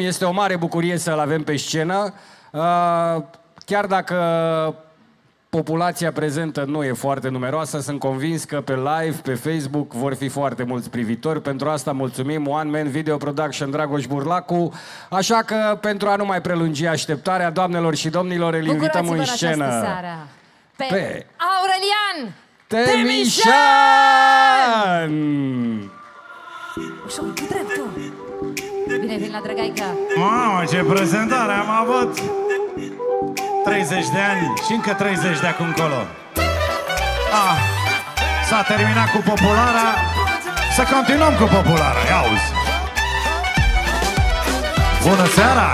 Este o mare bucurie să-l avem pe scenă. Uh, Chiar dacă populația prezentă nu e foarte numeroasă, sunt convins că pe live, pe Facebook, vor fi foarte mulți privitori. Pentru asta mulțumim One Man Video Production Dragoș Burlacu. Așa că, pentru a nu mai prelungi așteptarea, doamnelor și domnilor, îl invităm în scenă seară pe, pe Aurelian Temișan! Ușor, cu dreptul. Bine vin la Drăgaica. Mamă, ce prezentare am avut! 30 de ani și încă 30 de acum încolo. Ah, s-a terminat cu populara, să continuăm cu populara, ia auzi. Bună seara!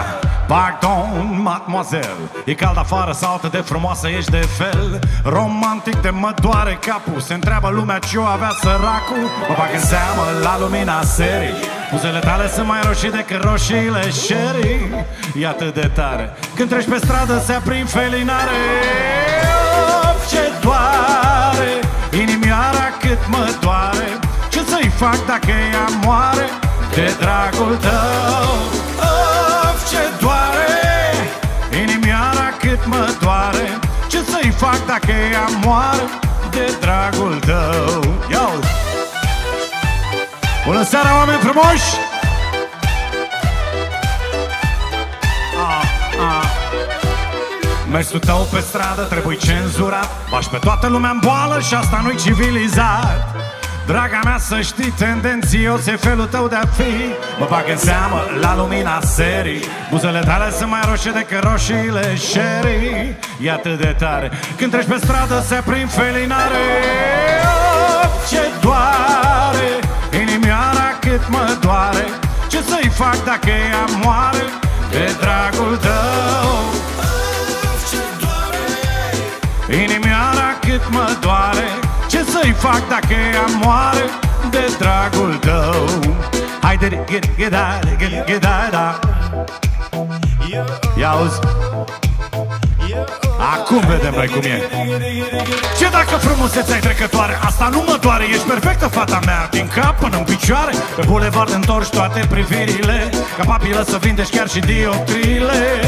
Pardon, mademoiselle E cald afară sau atât de frumoasă ești de fel Romantic de mă doare capul Se întreabă lumea ce-o avea săracul Mă bag în seamă la lumina serii Buzele tale sunt mai roșii decât roșiile sherry E atât de tare. Când treci pe stradă se aprind felinare. Of, ce doare! Inimioara cât mă doare. Ce să-i fac dacă ea moare? De dragul tău. Of, ce doare! Inimioara cât mă doare. Ce să-i fac dacă ea moare? De dragul tău. Yo! Bună seara, oameni frumoși! Ah, ah. Mersul tău pe stradă trebuie cenzurat. Bași pe toată lumea în boală și asta nu-i civilizat. Draga mea să știi, tendențios e felul tău de-a fi. Mă bag în seamă la lumina serii. Buzele tale sunt mai roșii decât roșiile sherry E atât de tare. Când treci pe stradă se aprind felinare. Of, ce doare! Inimioara cât mă doare. Ce să-i fac dacă ea moare? De dragul tău. Inimioara cât mă doare. Ce să-i fac dacă ea moare? De dragul tău. Haide, ghe, ghe, da, ghe, ghe, da, da. Ia auzi Acum vedem noi cum e. Ce dacă frumusețea e trecătoare? Asta nu mă doare, ești perfectă fata mea. Din cap până în picioare Pe bulevard întorci toate privirile. Capabilă să vindești chiar și dioptrile.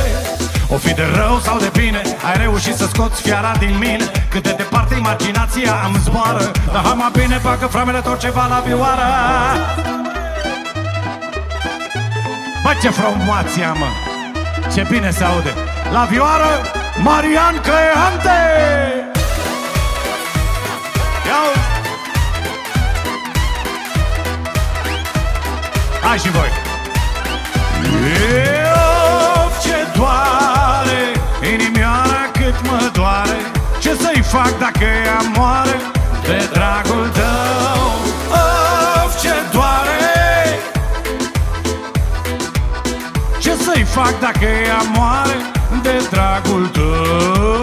O fi de rău sau de bine Ai reușit să scoți fiara din mine. Cât de departe imaginația îmi zboară Dar hai mai bine facă framele tot ceva la vioară. Bă, ce frumoație mă. Ce bine se aude. La vioară, Marian Cleante Ia uite. Hai și voi. Of, ce doare Inimioara cât mă doare. Ce să-i fac dacă ea moare? De dragul tău Of, ce doare. Ce să-i fac dacă ea moare? De dragul tău.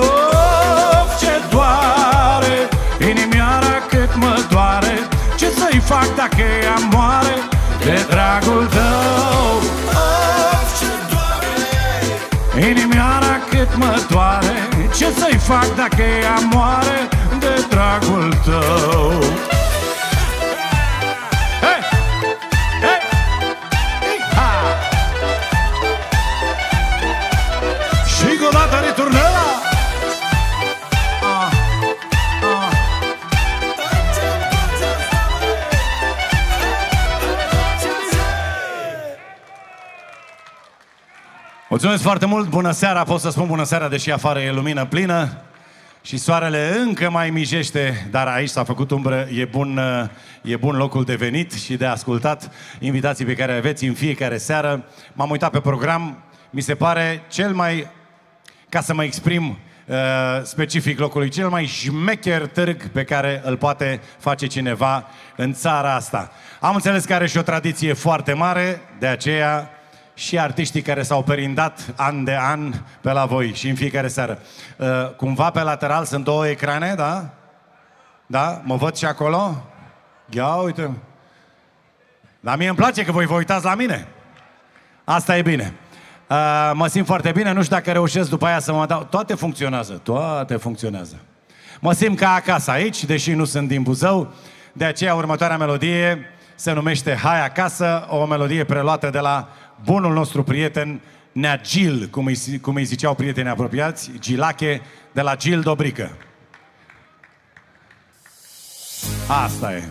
Of, ce doare Inimioara cât mă doare. Ce să-i fac dacă ea moare De dragul tău? Of, ce doare. Inimioara cât mă doare. Ce să-i fac dacă ea moare De dragul tău Mulțumesc foarte mult, bună seara, pot să spun bună seara, deși afară e lumină plină și soarele încă mai mijește, dar aici s-a făcut umbră, e bun, uh, e bun locul de venit și de ascultat invitații pe care aveți în fiecare seară. M-am uitat pe program, mi se pare cel mai, ca să mă exprim uh, specific locului, cel mai șmecher târg pe care îl poate face cineva în țara asta. Am înțeles că are și o tradiție foarte mare, de aceea și artiștii care s-au perindat an de an pe la voi și în fiecare seară. Uh, cumva pe lateral sunt două ecrane, da? Da? Mă văd și acolo? Ia uite. Dar mie îmi place că voi vă uitați la mine. Asta e bine. Uh, mă simt foarte bine, nu știu dacă reușesc după aia să mă dau... Toate funcționează, toate funcționează. Mă simt ca acasă aici, deși nu sunt din Buzău, de aceea următoarea melodie se numește Hai acasă, o melodie preluată de la bunul nostru prieten, Nea Gil, cum îi, cum îi ziceau prietenii apropiați, Gilache, de la Gil Dobrică. Asta e.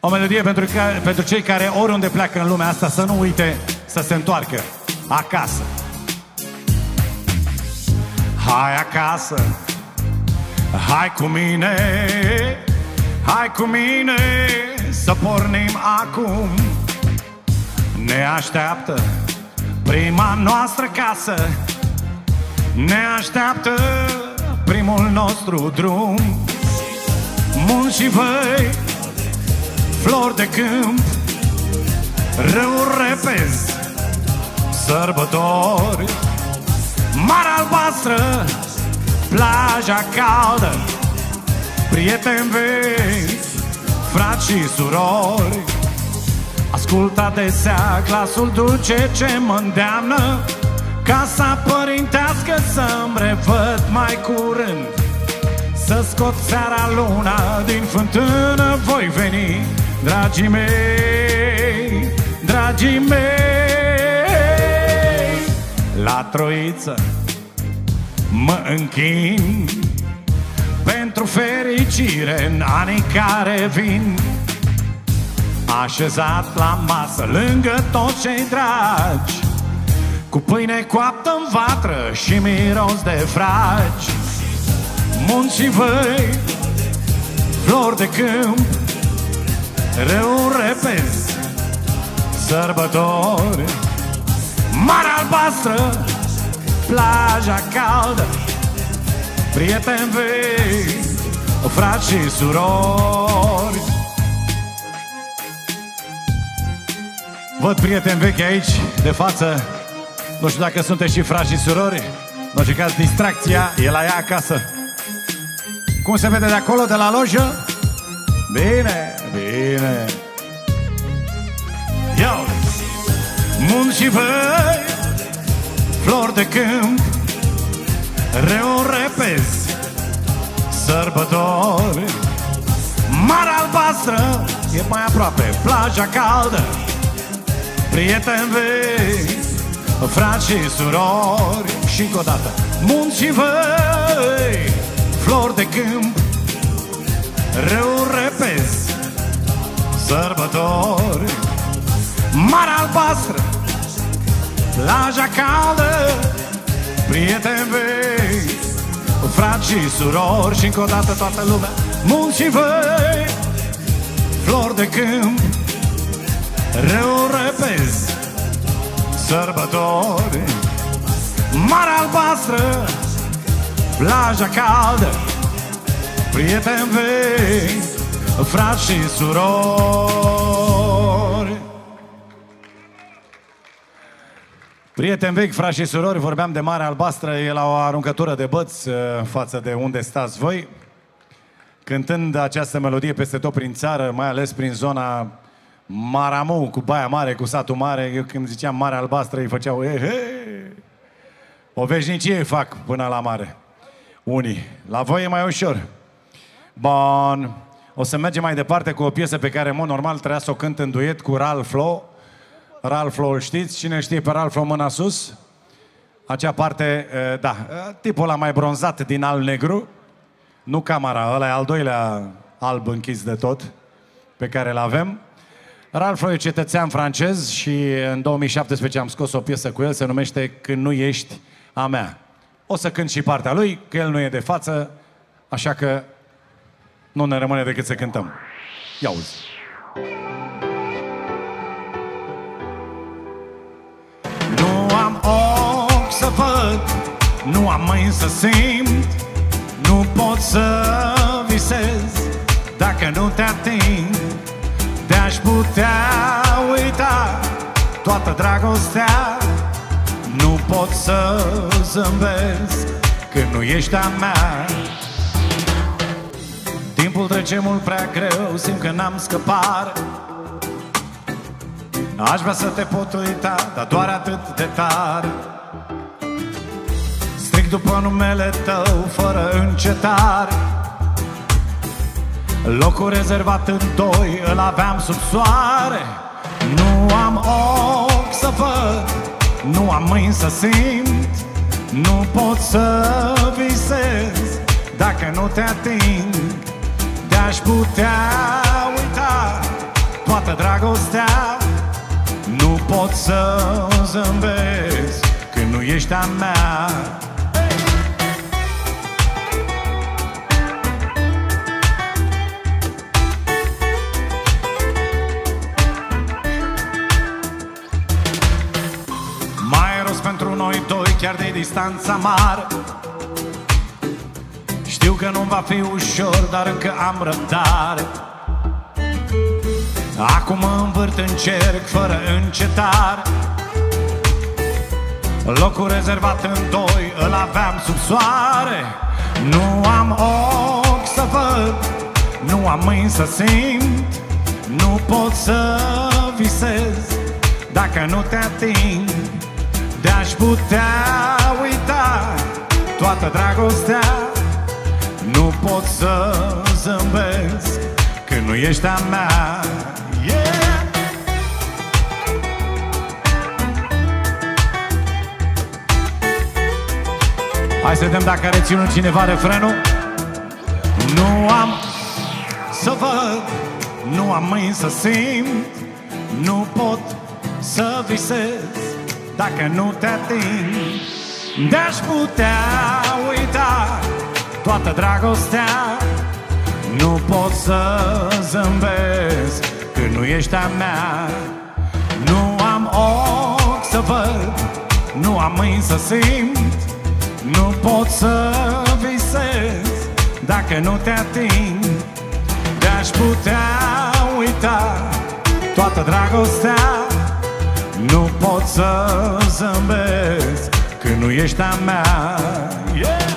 O melodie pentru, ca, pentru cei care oriunde pleacă în lumea asta să nu uite să se întoarcă acasă. Hai acasă, hai cu mine, hai cu mine să pornim acum. Ne așteaptă prima noastră casă, ne așteaptă primul nostru drum. Munci și văi, flori de câmp, râuri repezi, sărbători, mare albastră, plaja caldă, prieteni vei, frați și surori. Ascult adesea glasul dulce ce mă îndeamnă. Casa părintească să-mi revăd mai curând. Să scot seara luna din fântână voi veni. Dragii mei, dragii mei La troiță mă închin. Pentru fericire în anii care vin Așezat la masă lângă toți cei dragi Cu pâine coaptă în vatră și miros de fragi. Munți și văi, flori de câmp Râu repezi, sărbători. Mare albastră, plaja caldă Prieteni vei, frați și surori Văd prieteni vechi aici, de față. Nu știu dacă sunteți și frați și surori. În orice caz, distracția e la ea acasă. Cum se vede de acolo, de la lojă? Bine, bine. Iau! Munți și văi, flori de câmp, reu repezi, sărbători. Marea albastră e mai aproape, plaja caldă, Prieteni vei, frați și surori Și încă o dată Munți și văi, flori de câmp Râu repezi, sărbători Mare albastră, plaja caldă Prieteni vei, frați și surori Și încă o dată toată lumea Munți și văi, flori de câmp Râu repezi Sărbători Marea albastră Plaja caldă Prieteni vei Frați și surori Prieteni vechi, frați și surori, vorbeam de Marea Albastră, e la o aruncătură de băți uh, față de unde stați voi. Cântând această melodie peste tot prin țară, mai ales prin zona Maramu, cu Baia Mare, cu satul mare, eu când ziceam Mare Albastră, îi făceau e, he. O veșnicie fac până la mare. Unii. La voi e mai ușor. Bun. O să mergem mai departe cu o piesă pe care, în mod normal, trebuia să o cânt în duet cu Ralph Flo. Ralph Flo, îl știți? Cine știe pe Ralph Flo, mâna sus? Acea parte, da, tipul ăla mai bronzat din alb-negru. Nu camera, ăla e al doilea alb închis de tot pe care îl avem. Ralph e cetățean francez și în 2017 am scos o piesă cu el, se numește Când nu ești a mea. O să cânt și partea lui, că el nu e de față, așa că nu ne rămâne decât să cântăm. Ia uzi. Nu am ochi să văd, nu am mâini să simt, nu pot să visez dacă nu te ating te-aș putea uita toată dragostea. Nu pot să zâmbesc când nu ești a mea. Timpul trece mult prea greu, simt că n-am scăpare Aș vrea să te pot uita, dar doar atât de tare. Stric după numele tău, fără încetare Locul rezervat în doi îl aveam sub soare. Nu am ochi să văd nu am mâini să simt. Nu pot să visez dacă nu te ating Te-aș putea uita toată dragostea. Nu pot să zâmbesc când nu ești a mea distanța mare. Știu că nu va fi ușor, dar încă am răbdare. Acum mă învârt în cerc fără încetare. Locul rezervat în doi îl aveam sub soare. Nu am ochi să văd, nu am mâini să simt. Nu pot să visez dacă nu te ating te-aș putea uita toată dragostea. Nu pot să zâmbesc când nu ești a mea. Yeah! Hai să vedem dacă reținut cineva refrenul. Nu am să văd Nu am mâini să simt. Nu pot să visez dacă nu te ating De-aș putea uita toată dragostea. Nu pot să zâmbesc când nu ești a mea. Nu am ochi să văd, nu am mâini să simt. Nu pot să visez dacă nu te ating. De-aș putea uita toată dragostea. Nu pot să zâmbesc Când nu ești a mea yeah!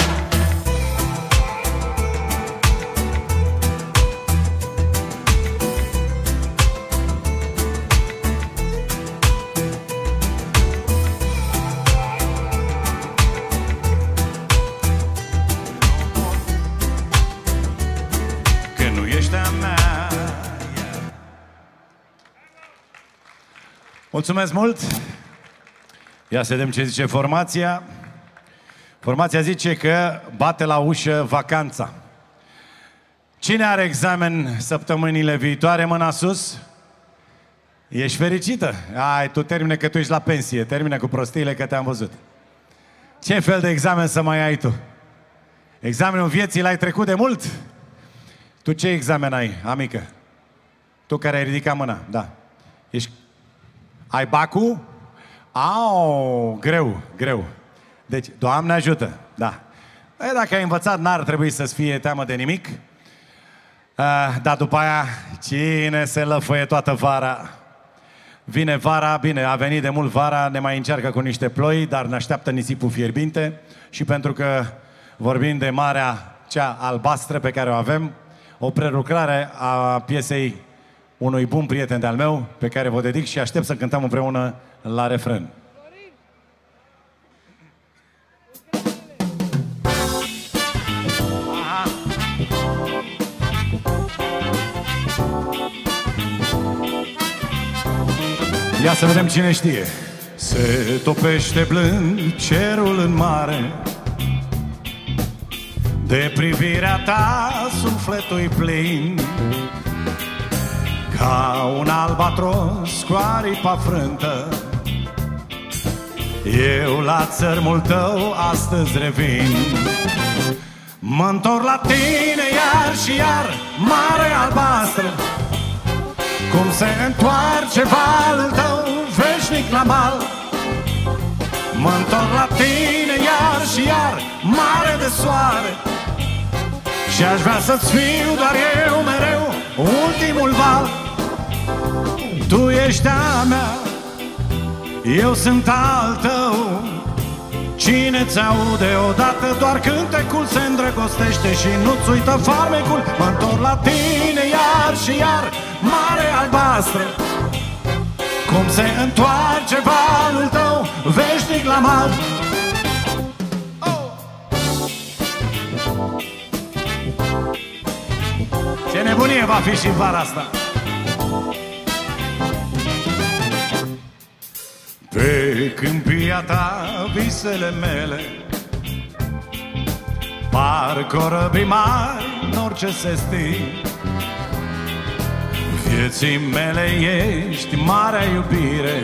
Mulțumesc mult! Ia să vedem ce zice formația. Formația zice că bate la ușă vacanța. Cine are examen săptămânile viitoare, mâna sus? Ești fericită? Ai, tu termine că tu ești la pensie, termine cu prostiile că te-am văzut. Ce fel de examen să mai ai tu? Examenul vieții l-ai trecut de mult? Tu ce examen ai, amică? Tu care ai ridicat mâna, da. Ești ai bacu? Au, greu, greu. Deci, Doamne ajută, da. E, dacă ai învățat, n-ar trebui să-ți fie teamă de nimic. Uh, dar după aia, cine se lăfăie toată vara? Vine vara, bine, a venit de mult vara, ne mai încearcă cu niște ploi, dar ne așteaptă nisipul fierbinte și pentru că vorbim de marea cea albastră pe care o avem, o prelucrare a piesei unui bun prieten de-al meu, pe care vă dedic și aștept să cântăm împreună la refren. Ia să vedem cine știe. Se topește blând cerul în mare De privirea ta sufletul plin ca un albatros cu aripa frântă. Eu la țărmul tău astăzi revin. Mă întorc la tine iar și iar, mare albastră Cum se întoarce valul tău veșnic la mal. Mă întorc la tine iar și iar, mare de soare. Și aș vrea să-ți fiu doar eu mereu ultimul val tu ești a mea, eu sunt al tău. Cine-ți aude odată doar cântecul Se îndrăgostește și nu-ți uită farmecul. Mă întorc la tine iar și iar Mare albastră. Cum se întoarce valul tău Veșnic la mal? Ce nebunie va fi și vara asta Pe câmpia ta visele mele. Par corăbii mari în orice se stii. Vieții mele ești marea iubire.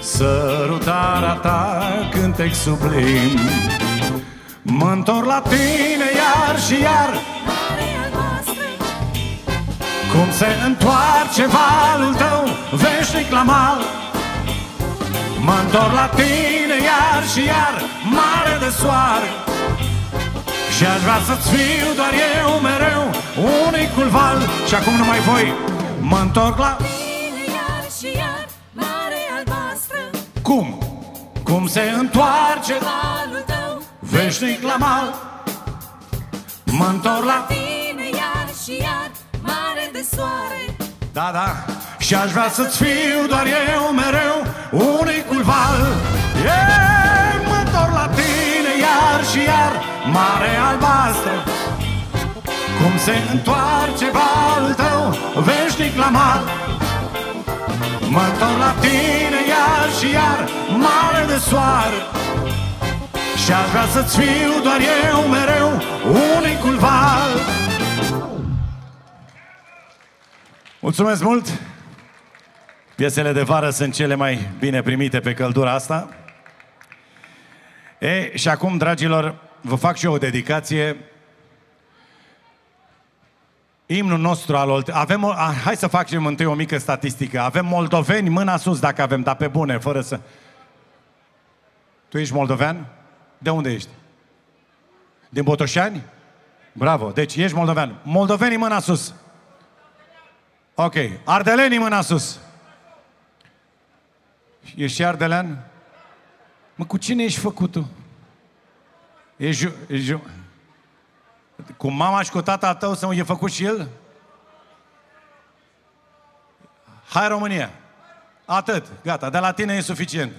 Sărutarea ta cântec sublim. Mă întorc la tine iar și iar Cum se întoarce valul tău veșnic la mal? Mă întorc la tine iar și iar Mare de soare. Și aș vrea să-ți fiu doar eu mereu Unicul val. Și acum numai voi Mă întorc la tine iar și iar Mare albastră. Cum? Cum se întoarce Valul tău Veșnic la mal? Mă întorc la tine iar și iar Mare de soare. Da, da Și aș vrea să-ți fiu doar eu mereu Unicul val. Yeah! Mă întorc la tine iar și iar Mare albastră. Cum se întoarce valul tău Veșnic la mal Mă întorc la tine iar și iar Mare de soare. Și aș vrea să-ți fiu doar eu mereu Unicul val Mulțumesc mult! Piesele de vară sunt cele mai bine primite pe căldura asta. E, și acum, dragilor, vă fac și eu o dedicație. Imnul nostru al Olt... avem o... Hai să facem întâi o mică statistică. Avem moldoveni, mâna sus dacă avem, dar pe bune, fără să... Tu ești moldovean? De unde ești? Din Botoșani? Bravo, deci ești moldovean. Moldovenii mâna sus. Ok. Ardelenii mâna sus. Ești și ardelean? Mă, cu cine ești făcut tu? Ești, ju- ești ju- cu mama și cu tata tău să e făcut și el? Hai România! Atât, gata, de la tine e suficient.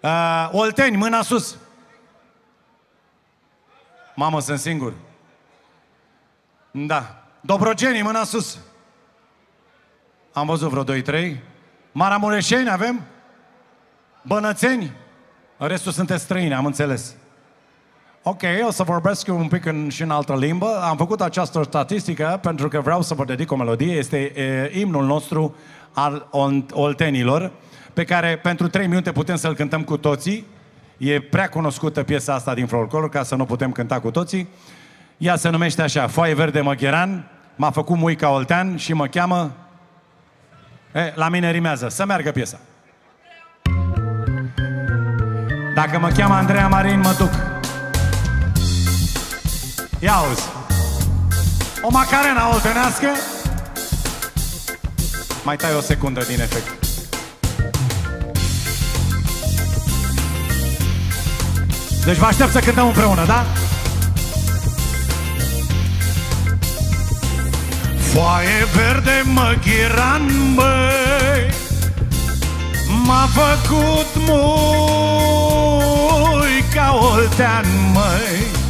Uh, Olteni, mâna sus. Mamă, sunt singur. Da. Dobrogenii, mâna sus. Am văzut vreo 2-3. Maramureșeni avem? Bănățeni? În restul sunteți străini, am înțeles. Ok, o să vorbesc un pic în, și în altă limbă. Am făcut această statistică pentru că vreau să vă dedic o melodie. Este e, imnul nostru al oltenilor, pe care pentru 3 minute putem să-l cântăm cu toții. E prea cunoscută piesa asta din folclor ca să nu putem cânta cu toții. Ea se numește așa, Foaie Verde Măgheran, m-a făcut muica oltean și mă cheamă... E, la mine rimează, să meargă piesa. Dacă mă cheamă Andreea Marin, mă duc. Ia auzi. O macarena oltenească. Mai tai o secundă din efect. Deci vă aștept să cântăm împreună, da? Foaie verde măghiran, băi M-a făcut mui ca oltean, măi.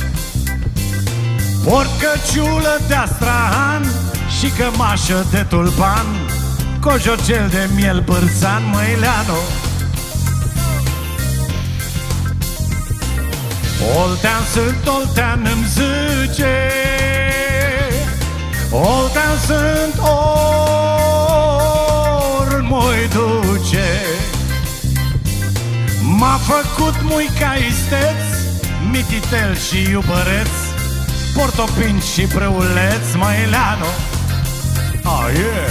Porcăciulă de astrahan și cămașă de tulpan Cojocel de miel bârțan, măileanu Oltean sunt, oltean îmi zice Oltean sunt, or mă duce M-a făcut muica isteț Mititel și iubăreț Portopin și prăuleț Măileanu Oh, yeah!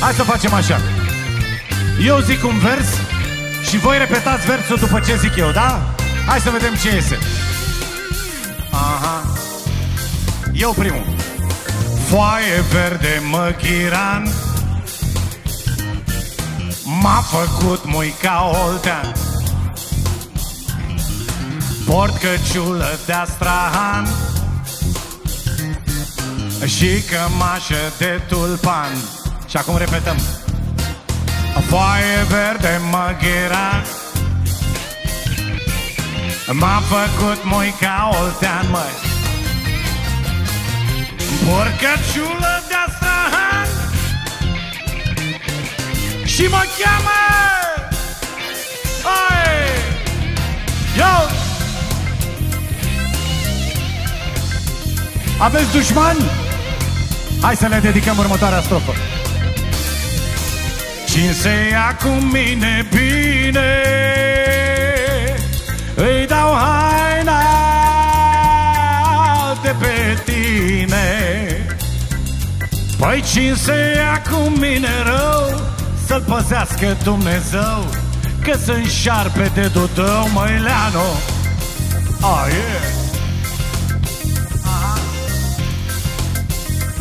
Hai să facem așa Eu zic un vers și voi repetați versul după ce zic eu, da? Hai să vedem ce iese. Eu primul. Foaie verde măghiran M-a făcut muica oltean. Port căciulă de astrahan Și cămașă de tulpan. Și acum repetăm. Foaie verde măghiran M-a făcut muica oltean, măi Porcăciulă de astrahan și mă cheamă Hai! Yo! Aveți dușmani? Hai să le dedicăm următoarea strofă Cine se ia cu mine bine Îi dau haina Păi cine se ia cu mine rău Să-l păzească Dumnezeu Că sunt șarpe de dudău, măileano Oh, yeah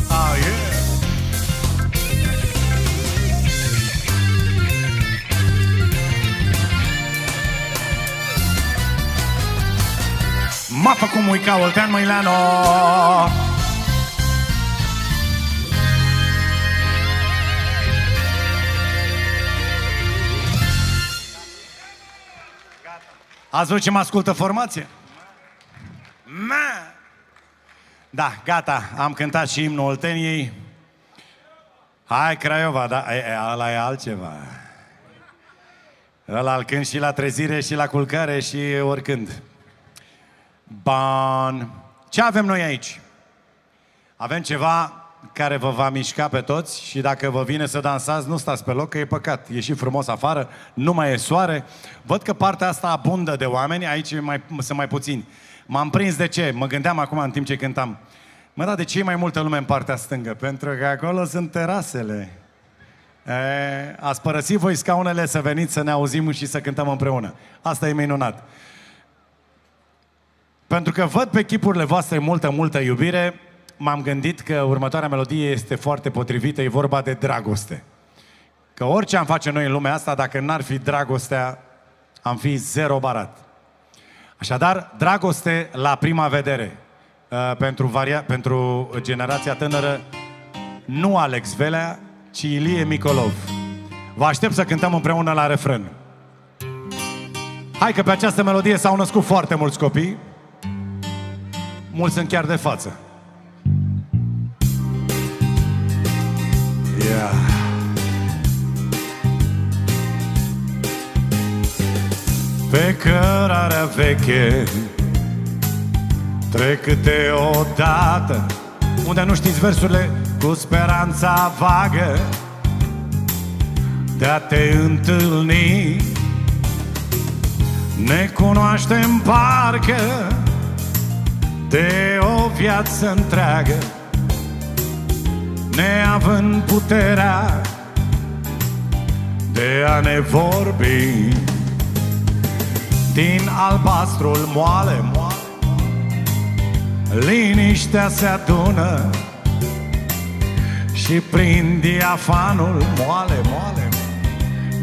Oh, yeah M-a făcut muica Oltean Măileano Ați văzut ce mă ascultă formație? Ma! Da, gata, am cântat și imnul Olteniei. Hai, Craiova, da, e, e, ăla e altceva. Ăla îl cânt și la trezire, și la culcare, și oricând. Ban. Ce avem noi aici? Avem ceva care vă va mișca pe toți și dacă vă vine să dansați, nu stați pe loc, că e păcat. E și frumos afară, nu mai e soare. Văd că partea asta abundă de oameni, aici mai, sunt mai puțini. M-am prins de ce? Mă gândeam acum în timp ce cântam. Mă, da, de ce e mai multă lume în partea stângă? Pentru că acolo sunt terasele. E, ați părăsit voi scaunele să veniți să ne auzim și să cântăm împreună. Asta e minunat. Pentru că văd pe chipurile voastre multă, multă iubire, m-am gândit că următoarea melodie este foarte potrivită, e vorba de dragoste. Că orice am face noi în lumea asta, dacă n-ar fi dragostea, am fi zero barat. Așadar, dragoste la prima vedere. Uh, pentru, varia, pentru generația tânără, nu Alex Velea, ci Ilie Micolov. Vă aștept să cântăm împreună la refren. Hai că pe această melodie s-au născut foarte mulți copii. Mulți sunt chiar de față. Pe cărarea veche Trec câte o dată Unde nu știți versurile Cu speranța vagă De a te întâlni. Ne cunoaștem parcă De o viață întreagă Neavând puterea De a ne vorbi. Din albastrul moale, moale Liniștea se adună Și prin diafanul moale, moale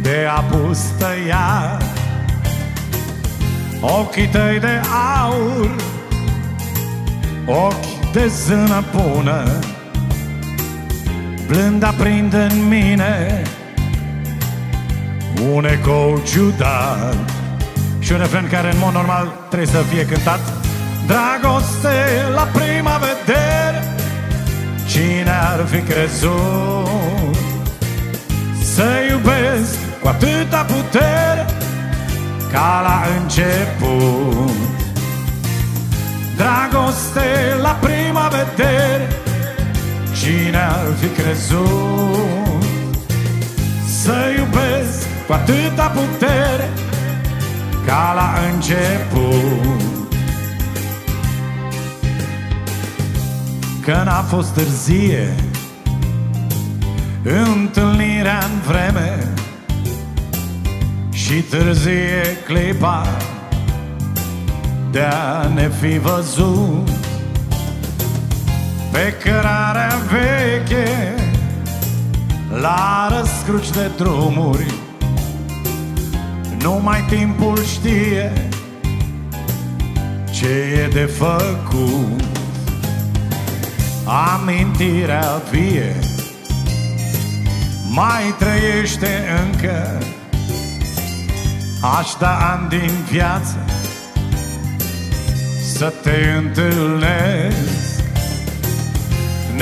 De apus tăiat Ochii tăi de aur Ochi de zână bună Blând aprind în mine Un ecou ciudat Și un refren care în mod normal trebuie să fie cântat. Dragoste la prima vedere Cine ar fi crezut Să iubesc cu atâta putere Ca la început? Dragoste la prima vedere Cine ar fi crezut Să iubesc cu atâta putere Ca la început? Că n-a fost târzie Întâlnirea în vreme Și târzie clipa De a ne fi văzut Pe cărarea veche La răscruci de drumuri Numai timpul știe Ce e de făcut. Amintirea vie Mai trăiește încă. Aș da ani din viață Să te întâlnesc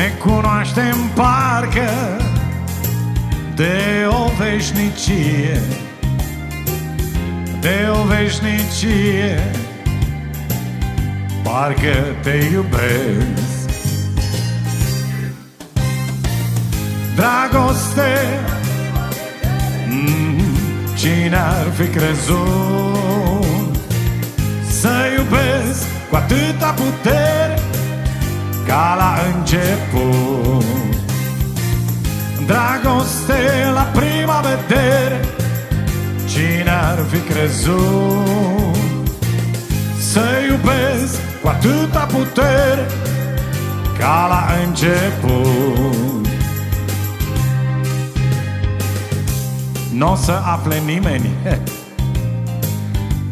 Ne cunoaștem parcă de o veșnicie, de o veșnicie, parcă te iubesc. Dragoste, mm, cine ar fi crezut să iubesc cu atâta putere ca la început? Dragoste la prima vedere Cine ar fi crezut? Să iubesc cu atâta putere Ca la început. Nu o să afle nimeni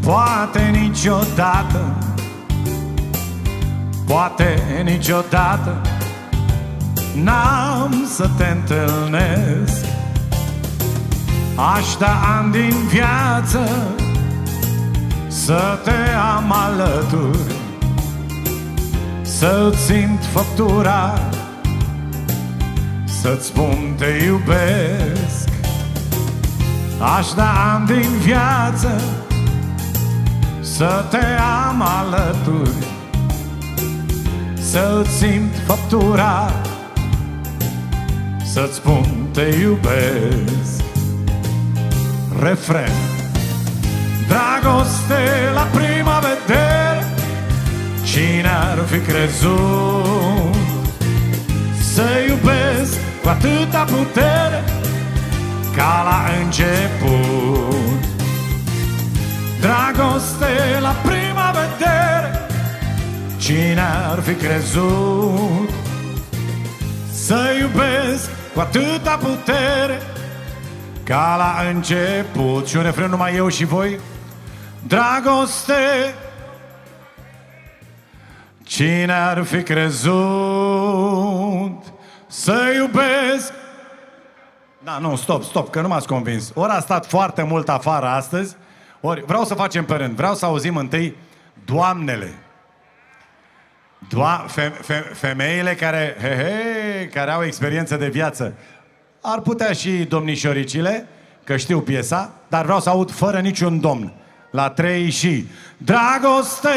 Poate niciodată Poate niciodată. N-am să te întâlnesc. Aș da ani din viață Să te am alături. Să-ți simt făptura Să-ți spun te iubesc. Aș da ani din viață Să te am alături Să-ți simt făptura să-ți spun te iubesc. Refren. Dragoste la prima vedere Cine ar fi crezut? Să iubesc cu atâta putere Ca la început. Dragoste la prima vedere Cine ar fi crezut Să iubesc cu atâta putere? Ca la început Și un refren numai eu și voi Dragoste. Cine ar fi crezut Să iubesc? Da, nu, stop, stop, că nu m-ați convins. Ori a stat foarte mult afară astăzi Ori vreau să facem pe rând. Vreau să auzim întâi Doamnele Doa- fe- fe- femeile care, he, he, care au experiență de viață. Ar putea și domnișoricile, că știu piesa, dar vreau să aud fără niciun domn. La trei și Dragoste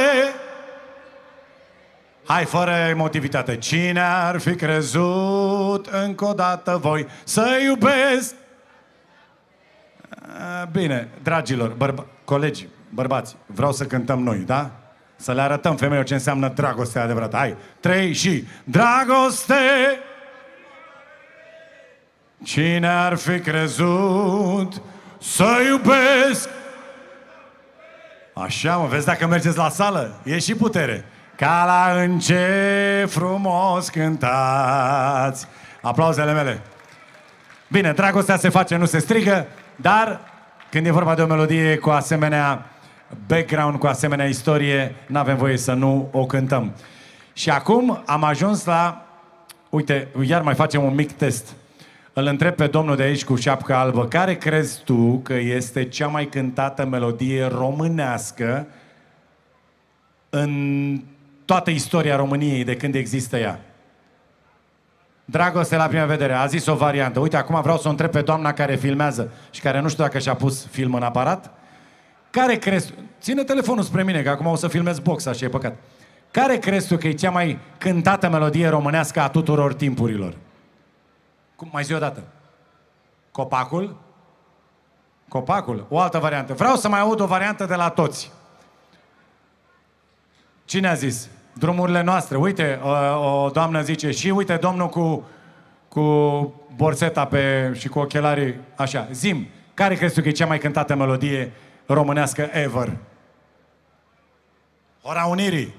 Hai, fără emotivitate Cine ar fi crezut încă o dată voi Să iubesc A, Bine, dragilor, bărba- colegi, bărbați Vreau să cântăm noi, da? Să le arătăm femeilor ce înseamnă dragoste adevărată. Hai, trei și... Dragoste! Cine ar fi crezut să iubesc? Așa, mă, vezi dacă mergeți la sală? E și putere. Ca la înce frumos cântați. Aplauzele mele. Bine, dragostea se face, nu se strigă, dar când e vorba de o melodie cu asemenea background, cu asemenea istorie, nu avem voie să nu o cântăm. Și acum am ajuns la... Uite, iar mai facem un mic test. Îl întreb pe domnul de aici cu șapca albă, care crezi tu că este cea mai cântată melodie românească în toată istoria României de când există ea? Dragoste la prima vedere, a zis o variantă. Uite, acum vreau să o întreb pe doamna care filmează și care nu știu dacă și-a pus film în aparat. Care crezi... Ține telefonul spre mine, că acum o să filmez boxa și e păcat. Care crezi tu că e cea mai cântată melodie românească a tuturor timpurilor? Cum, mai zi o dată. Copacul? Copacul? O altă variantă. Vreau să mai aud o variantă de la toți. Cine a zis? Drumurile noastre. Uite, o, o doamnă zice și uite domnul cu, cu borțeta pe, și cu ochelarii. Așa, zim, care crezi tu că e cea mai cântată melodie românească ever? Hora Unirii.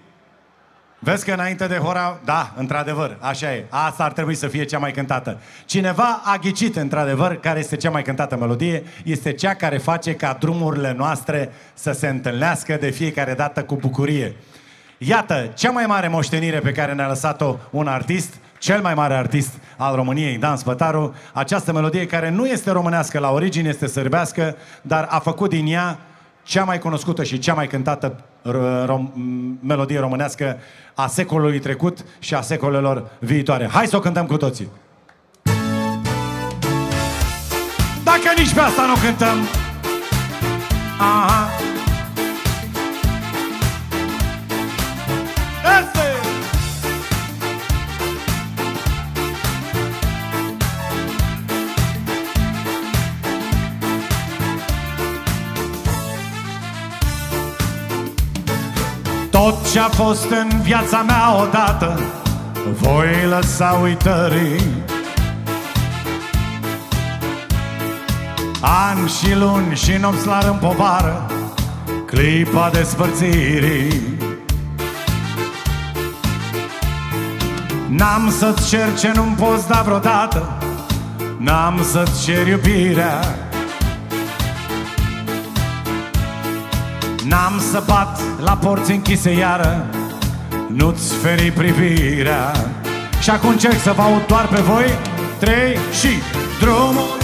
Vezi că înainte de Hora... Da, într-adevăr, așa e. Asta ar trebui să fie cea mai cântată. Cineva a ghicit, într-adevăr, care este cea mai cântată melodie. Este cea care face ca drumurile noastre să se întâlnească de fiecare dată cu bucurie. Iată, cea mai mare moștenire pe care ne-a lăsat-o un artist, cel mai mare artist al României, Dan Spătaru, această melodie care nu este românească la origine, este sărbească, dar a făcut din ea cea mai cunoscută și cea mai cântată r- rom- melodie românească a secolului trecut și a secolelor viitoare. Hai să o cântăm cu toții! Dacă nici pe asta nu cântăm Aha Tot ce-a fost în viața mea odată Voi lăsa uitării. Ani și luni și nopți la în povară Clipa despărțirii. N-am să-ți cer ce nu-mi poți da vreodată N-am să-ți cer iubirea N-am să bat la porți închise iară Nu-ți feri privirea. Și acum încerc să vă aud doar pe voi Trei și drumul.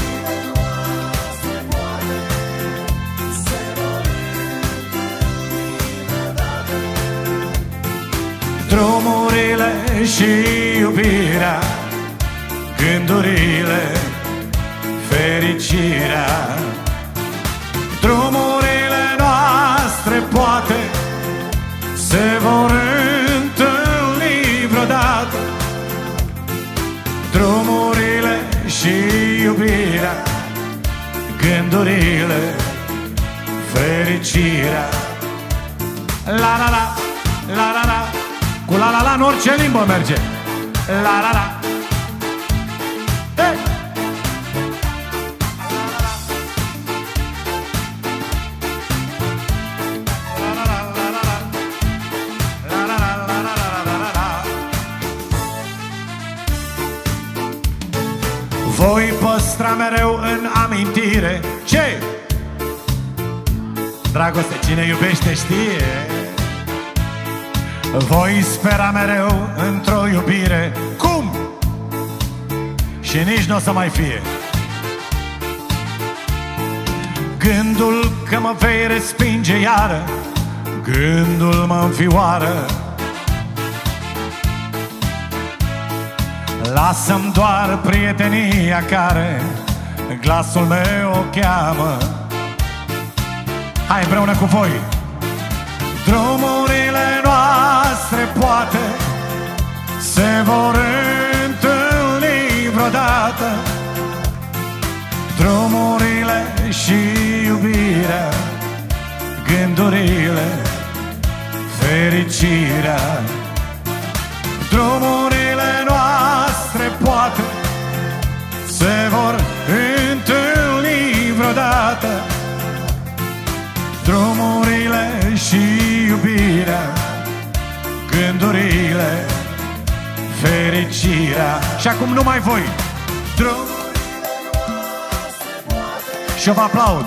Drumurile și iubirea Gândurile, fericirea și iubirea Gândurile, fericirea. La la la, la la la. Cu la la la în orice limbă merge. La la la păstra mereu în amintire. Ce? Dragoste, cine iubește știe. Voi spera mereu într-o iubire. Cum? Și nici nu o să mai fie. Gândul că mă vei respinge iară Gândul mă înfioară Lasă-mi doar prietenia care Glasul meu o cheamă. Hai împreună cu voi. Drumurile noastre poate Se vor întâlni vreodată. Drumurile și iubirea Gândurile, fericirea. Drumurile noastre poate Se vor întâlni vreodată. Drumurile și iubirea Gândurile, fericirea. Și acum numai voi. Drumurile Și eu vă aplaud.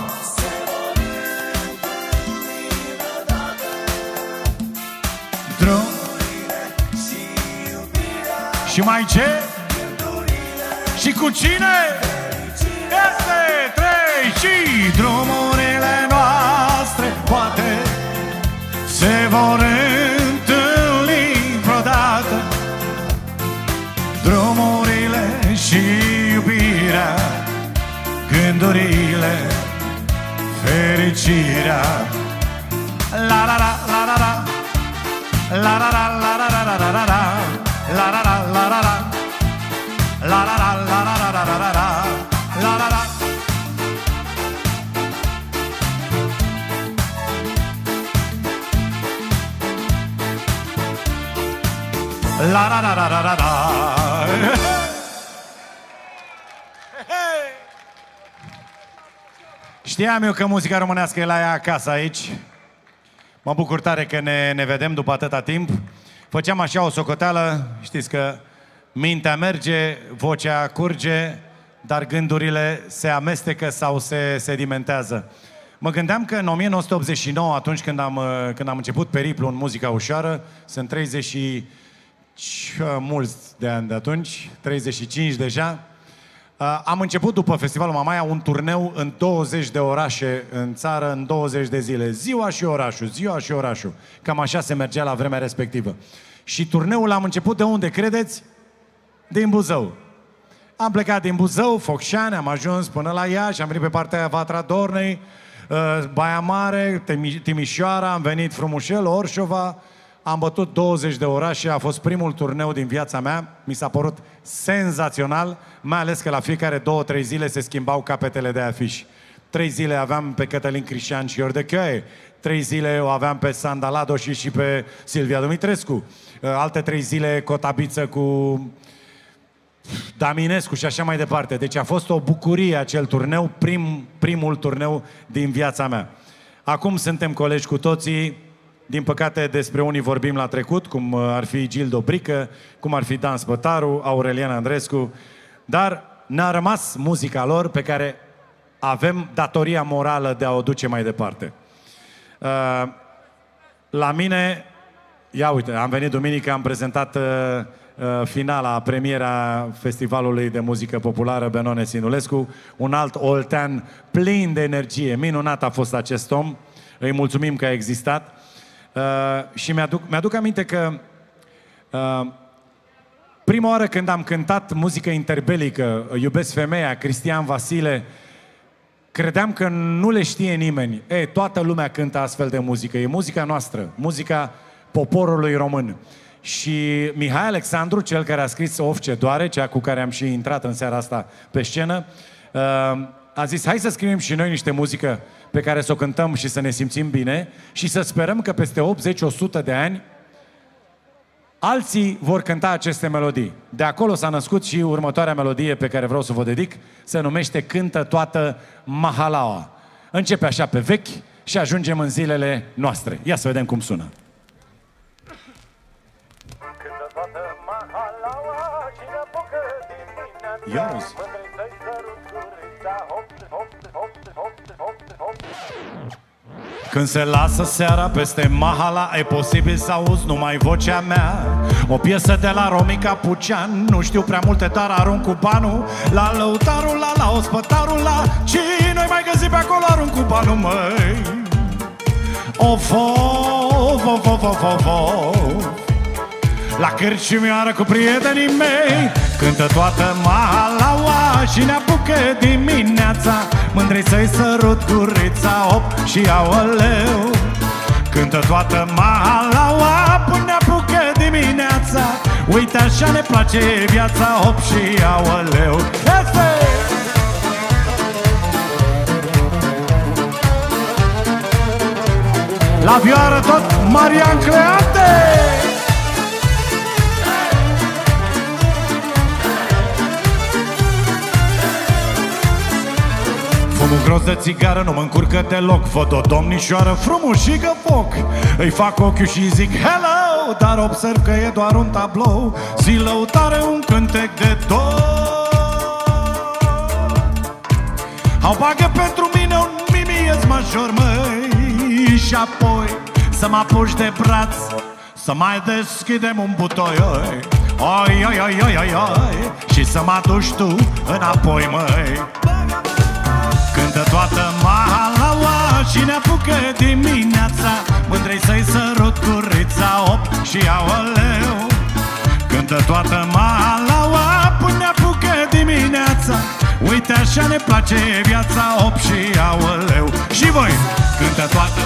Drum Și mai ce? Și cu cine? Este trei și drumurile noastre poate se vor întâlni vreodată. Drumurile și iubirea Gândurile, fericirea. La la la la la la La la. La la la la la la la La la la la la la La la. La la la la La la la la la la la Știam eu că muzica românească e la ea acasă aici. Mă bucur tare că ne, ne vedem după atâta timp. Făceam așa o socoteală, știți că mintea merge, vocea curge, dar gândurile se amestecă sau se sedimentează. Mă gândeam că în 1989, atunci când am, uh, când am început periplul în muzica ușoară, sunt 30 și și, uh, mulți de ani de atunci, 35 deja, Uh, am început după Festivalul Mamaia un turneu în 20 de orașe în țară, în 20 de zile. Ziua și orașul, ziua și orașul. Cam așa se mergea la vremea respectivă. Și turneul am început de unde, credeți? Din Buzău. Am plecat din Buzău, Focșani, am ajuns până la Iași, am venit pe partea aia Vatra Dornei, uh, Baia Mare, Timi- Timișoara, am venit Frumușel, Orșova, am bătut 20 de orașe, a fost primul turneu din viața mea, mi s-a părut senzațional, mai ales că la fiecare două-trei zile se schimbau capetele de afiș. Trei zile aveam pe Cătălin Crișan și Ordechioe, trei zile o aveam pe Sandalado și, și pe Silvia Dumitrescu, Uh, alte trei zile Cotabiță cu Daminescu și așa mai departe. Deci a fost o bucurie acel turneu, prim, primul turneu din viața mea. Acum suntem colegi cu toții, din păcate despre unii vorbim la trecut, cum uh, ar fi Gil Dobrică, cum ar fi Dan Spătaru, Aurelian Andrescu, dar ne-a rămas muzica lor pe care avem datoria morală de a o duce mai departe. Uh, la mine, ia uite, am venit duminică, am prezentat uh, uh, finala, premiera Festivalului de Muzică Populară Benone Sinulescu, un alt oltean plin de energie. Minunat a fost acest om, îi mulțumim că a existat. Uh, și mi-aduc, mi-aduc aminte că uh, prima oară când am cântat muzică interbelică, Iubesc femeia, Cristian Vasile, credeam că nu le știe nimeni. E, toată lumea cântă astfel de muzică. E muzica noastră, muzica poporului român. Și Mihai Alexandru, cel care a scris Of ce doare, cea cu care am și intrat în seara asta pe scenă, uh, a zis, hai să scriem și noi niște muzică pe care să o cântăm și să ne simțim bine și să sperăm că peste 80-100 de ani alții vor cânta aceste melodii. De acolo s-a născut și următoarea melodie pe care vreau să vă dedic, se numește Cântă toată Mahalaua. Începe așa pe vechi și ajungem în zilele noastre. Ia să vedem cum sună. Cântă toată mahalaua și ne apucă dimineața Ia uzi. Mândrei să-i sărut gurița Hop, hop, hop, hop, hop, hop. Când se lasă seara peste mahala E posibil să auzi numai vocea mea. O piesă de la Romica Pucean Nu știu prea multe, dar arunc cu banul La lăutarul, la la ospătarul, la Cine mai găsi pe acolo, arunc cu banul, măi. Of, of, of, of, of, of, of. La cârciumioară cu prietenii mei Cântă toată mahalaua Și ne apucă dimineața. Mândrei să-i sărut gurița Op și aoleu Cântă toată mahalaua Până ne apucă dimineața. Uite așa ne place viața Op și aoleu Este! La vioară tot Marian Cleante! Fumul gros de țigară nu mă încurcă deloc. Văd o domnișoară frumușică foc. Îi fac ochiul și zic hello! Dar observ că e doar un tablou. Zi lăutare un cântec de tot Au bagă pentru mine un mimiez major, măi. Și apoi să mă apuci de braț Să mai deschidem un butoi, oi. Oi, oi, oi, oi, oi, oi. Și să mă aduci tu înapoi, măi. Cântă toată mahalaua și ne apucă dimineața. Mândrei să-i sărut curița, op și aoleu. Cântă toată mahalaua până ne apucă dimineața. Uite așa ne place viața, op și aoleu. Și voi, cântă toată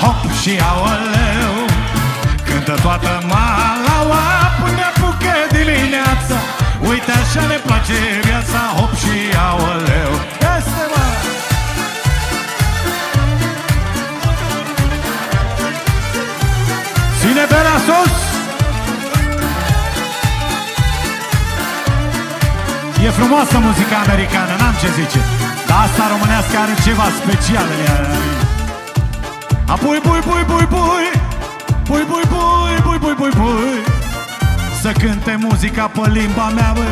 Hop și aoleu. Cântă toată malaua Uite așa ne place viața Hop și aoleu. Este mă! Ține pe la sus! E frumoasă muzica americană, n-am ce zice. Dar asta românească are ceva special în ea. Apoi pui, pui, pui, pui Pui, pui, pui, pui, pui, pui, pui Să cânte muzica pe limba mea, băi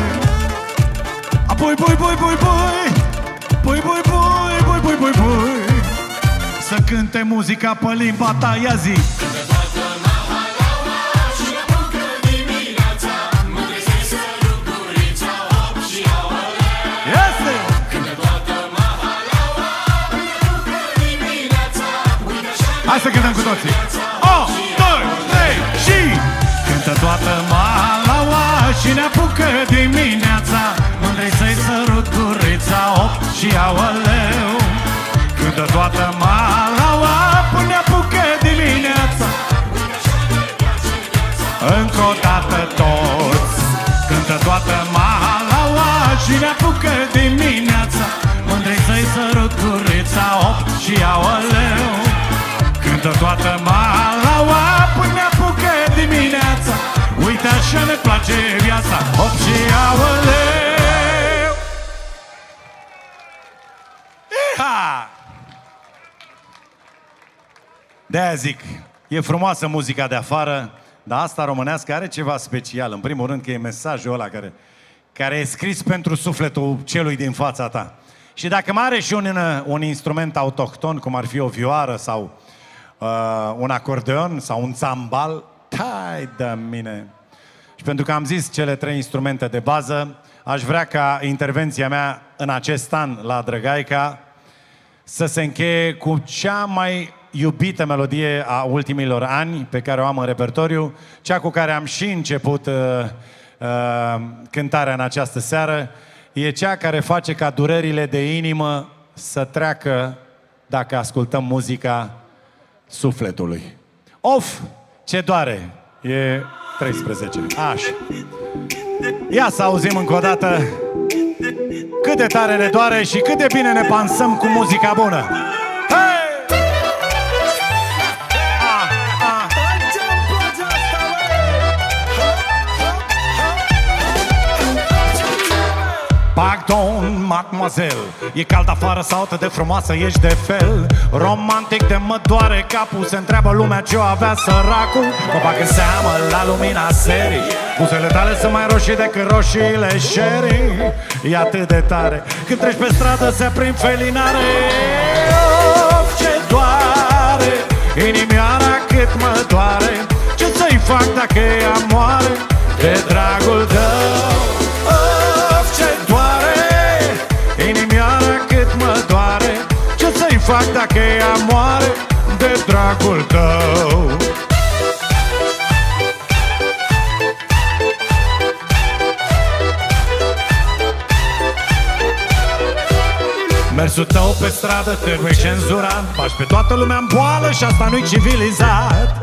Apoi pui, pui, pui, pui Pui, pui, pui, pui, pui, pui, pui Să cânte muzica pe limba ta, ia zi Este! Hai să cântăm cu toții! O, doi, trei și... toată malaua Și ne apucă dimineața Mândrei să-i sărut gurița Op și aoleu. Cântă toată malaua Până ne apucă dimineața. Încă o dată toți Cântă toată malaua. Și ne apucă dimineața Mândrei să-i sărut gurița Op și aoleu. Cântă toată malaua așa ne place viața Op și aoleu Iha! De-aia zic, e frumoasă muzica de afară, dar asta românească are ceva special. În primul rând că e mesajul ăla care, care e scris pentru sufletul celui din fața ta. Și dacă mai are și un, un instrument autohton, cum ar fi o vioară sau uh, un acordeon sau un țambal, tai de mine! Și pentru că am zis cele trei instrumente de bază, aș vrea ca intervenția mea în acest an la Drăgaica să se încheie cu cea mai iubită melodie a ultimilor ani pe care o am în repertoriu, cea cu care am și început uh, uh, cântarea în această seară, e cea care face ca durerile de inimă să treacă dacă ascultăm muzica sufletului. Of, ce doare! E 13. Așa. Ia să auzim încă o dată cât de tare ne doare și cât de bine ne pansăm cu muzica bună. Mademoiselle. E cald afară sau atât de frumoasă ești de fel. Romantic de mă doare capul Se întreabă lumea ce o avea săracul. Mă bag în seamă la lumina serii. Buzele tale sunt mai roșii decât roșiile sherry E atât de tare. Când treci pe stradă se aprind felinare. Of, ce doare. Inimioara cât mă doare. Ce să-i fac dacă ea moare? De dragul tău mă doare. Ce să-i fac dacă ea moare De dragul tău? Mersul tău pe stradă trebuie cenzurat Faci pe toată lumea în boală și asta nu-i civilizat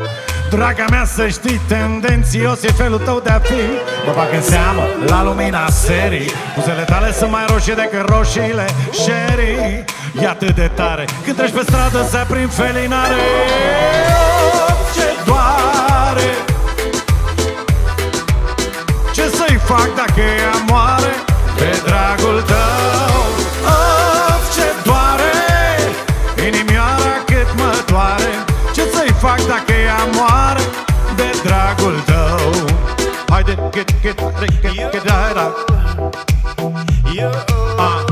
Draga mea să știi, tendențios e felul tău de a fi. Mă bag în seamă la lumina serii. Buzele tale sunt mai roșii decât roșiile sherry E atât de tare Când treci pe stradă se aprind felinare. Oh, ce doare! Ce să-i fac dacă ea moare? De dragul tău Haide, get, get, get, get, get, da, da. Ah.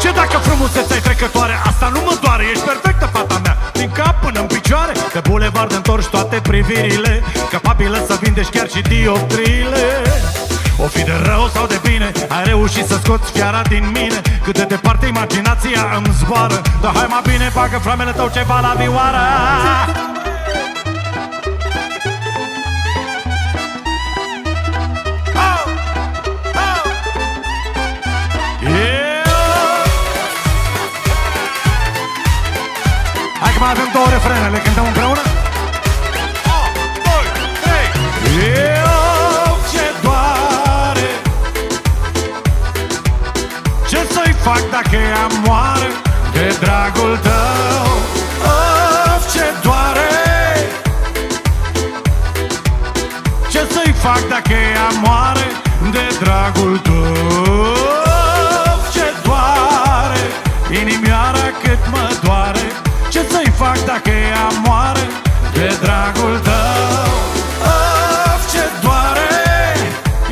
Ce dacă frumusețea e trecătoare? Asta nu mă doare, ești perfectă fata mea. Din cap până în picioare Pe bulevard întorci toate privirile. Capabilă să vindești chiar și dioptriile o fi de rău sau de bine Ai reușit să scoți fiara din mine. Cât de departe imaginația îmi zboară. Dar hai mai bine, bagă framele tău ceva la vioară Hai că mai avem două refrene, le cântăm împreună? Oh, doi, trei! Eu ce doare Ce să-i fac dacă ea moare De dragul tău Of, ce doare Ce să-i fac dacă ea moare De dragul tău fac dacă ea moare De dragul tău? Of, ce doare!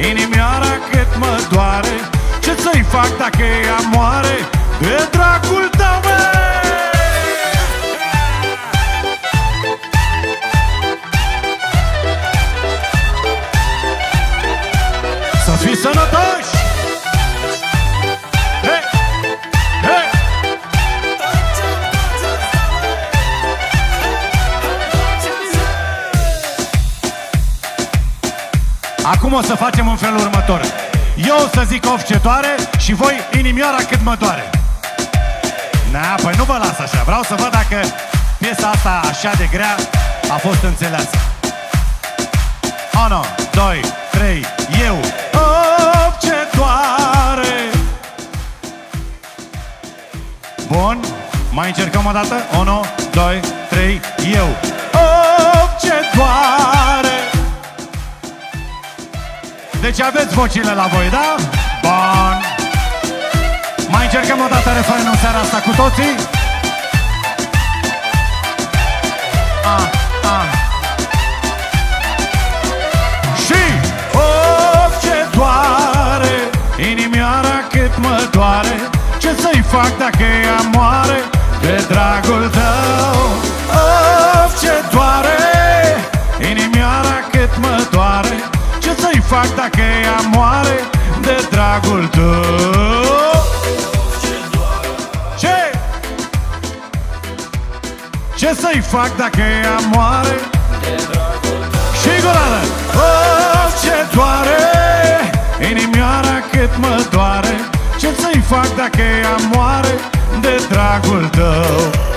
Inimioara cât mă doare. Ce să-i fac dacă ea moare o să facem în felul următor. Eu o să zic of ce doare și voi inimioara cât mă doare. Na, păi nu vă las așa. Vreau să văd dacă piesa asta așa de grea a fost înțeleasă. 1, 2, 3, eu. Of ce doare. Bun. Mai încercăm o dată? 1, 2, 3, eu. Deci aveți vocile la voi, da? Bun. Mai încercăm o dată refrenul în seara asta cu toții? A, a. Și of ce doare Inimioara cât mă doare Ce să-i fac dacă ea moare De dragul tău Of ce doare Inimioara cât mă doare Ce să-i fac dacă ea moare De dragul tău? Ce? Ce să-i fac dacă ea moare și gurală Of, ce doare Inimioara cât mă doare. Ce să-i fac dacă ea moare De dragul tău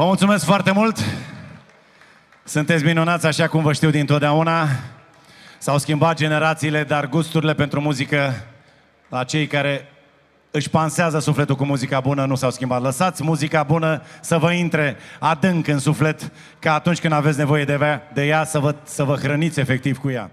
Vă mulțumesc foarte mult! Sunteți minunați așa cum vă știu dintotdeauna. S-au schimbat generațiile, dar gusturile pentru muzică la cei care își pansează sufletul cu muzica bună nu s-au schimbat. Lăsați muzica bună să vă intre adânc în suflet, ca atunci când aveți nevoie de ea, de ea să, vă, să vă hrăniți efectiv cu ea.